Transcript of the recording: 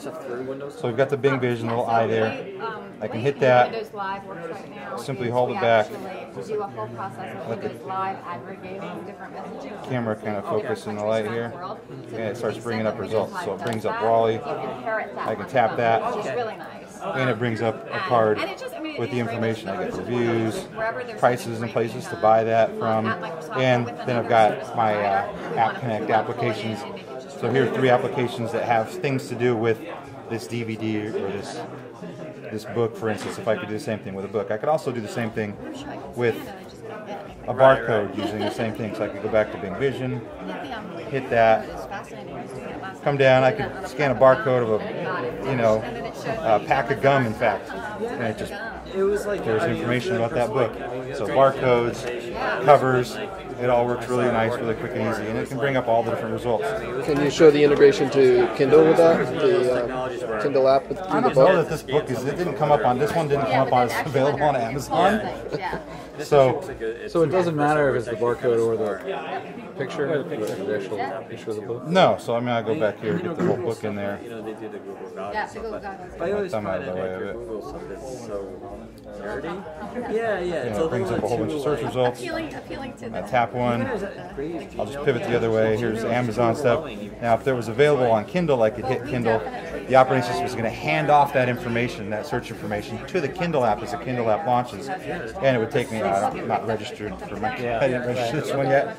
stuff through Windows? So we've got the Bing Vision, little eye there. Um, I can way hit Windows that. Live works right now Simply is hold we it back. actually do a whole process with Windows Live aggregating different messaging. Camera kind of focus in the light here. So And it starts bringing up results. So it brings up that. Wally. You inherit that I can tap that. Which is really nice. And it brings up a card and it just- I mean, with the is very much information. I get reviews, prices and places to buy that um, from. at Microsoft or And then I've got my uh, App Connect pull it in applications. And make it just So here are three applications that have things to do with this DVD or this this book, for instance. If I could do the same thing with a book, I could also do the same thing I'm sure I can with scan it, I just don't get anything. a barcode using the same thing. So I could go back to Bing Vision, hit that, It's fascinating. I was doing it last come down. I Did it on could scan a barcode of a, you know, And then it showed a pack of gum, in fact, and it just It was like there's information about that book. So barcodes, covers, it all works really nice, really quick and easy, and it can bring up all the different results. Can you show the integration to Kindle with that? The uh, Kindle app with, I through the don't know that this book is. It didn't come up on this one. Didn't come up on. then It's available on Amazon. So So it doesn't matter if it's the barcode or the picture, the actual picture of the book. no. So I mean, I go back here, get the whole book in there. You know, they do the Google Goggles. Yeah, the Google but- Goggles. But I always Thumb out find of the that way of it. Google stuff is so nerdy. Yeah, yeah. It's know, a it brings little up a whole bunch of search results. Appealing, appealing to the. I tap one. I'll just pivot the other way. Here's Amazon stuff. Now, if there was available on Kindle, I could hit Kindle. The operating system is going to hand off that information, that search information, to the Kindle app as the Kindle app launches, and it would take me. I'm not registered for my. I didn't register this one yet.